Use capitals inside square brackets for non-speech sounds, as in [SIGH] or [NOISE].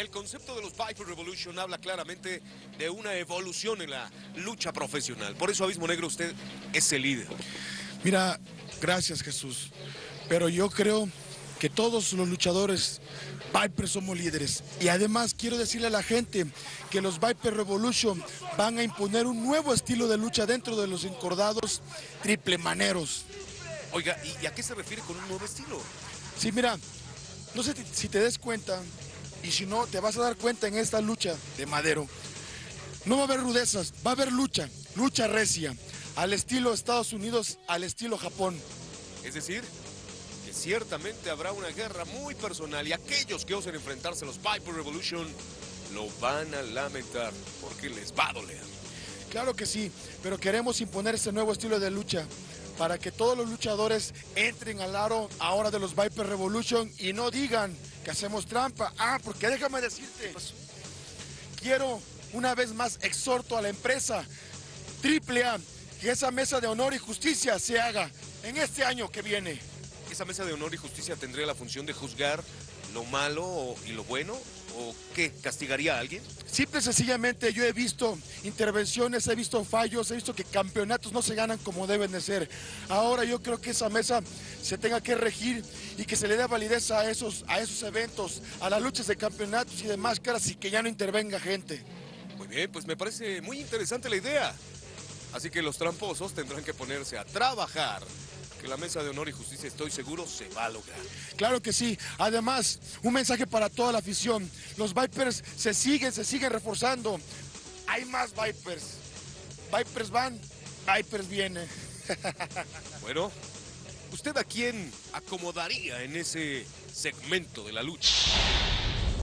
El concepto de los Viper Revolution habla claramente de una evolución en la lucha profesional. Por eso, Abismo Negro, usted es el líder. Mira, gracias Jesús. Pero yo creo que todos los luchadores Viper somos líderes. Y además quiero decirle a la gente que los Viper Revolution van a imponer un nuevo estilo de lucha dentro de los encordados triple maneros. Oiga, ¿y a qué se refiere con un nuevo estilo? Sí, mira, no sé si te des cuenta, y si no, te vas a dar cuenta en esta lucha de madero. No va a haber rudezas, va a haber lucha, lucha recia, al estilo Estados Unidos, al estilo Japón. Es decir, que ciertamente habrá una guerra muy personal y aquellos que osen enfrentarse a los Piper Revolution lo van a lamentar porque les va a doler. Claro que sí, pero queremos imponer este nuevo estilo de lucha para que todos los luchadores entren al aro ahora de los Viper Revolution y no digan que hacemos trampa. Ah, porque déjame decirte, quiero una vez más exhorto a la empresa Triple A que esa mesa de honor y justicia se haga en este año que viene. ¿Esa mesa de honor y justicia tendría la función de juzgar lo malo y lo bueno? ¿O qué? ¿Castigaría a alguien? Simple y sencillamente yo he visto intervenciones, he visto fallos, he visto que campeonatos no se ganan como deben de ser. Ahora yo creo que esa mesa se tenga que regir y que se le dé validez a esos, a esos eventos, a las luchas de campeonatos y de máscaras y que ya no intervenga gente. Muy bien, pues me parece muy interesante la idea. Así que los tramposos tendrán que ponerse a trabajar que la mesa de honor y justicia, estoy seguro, se va a lograr. Claro que sí. Además, un mensaje para toda la afición. Los Vipers se siguen, se siguen reforzando. Hay más Vipers. Vipers van, Vipers vienen. [LAUGHS] bueno, ¿usted a quién acomodaría en ese segmento de la lucha?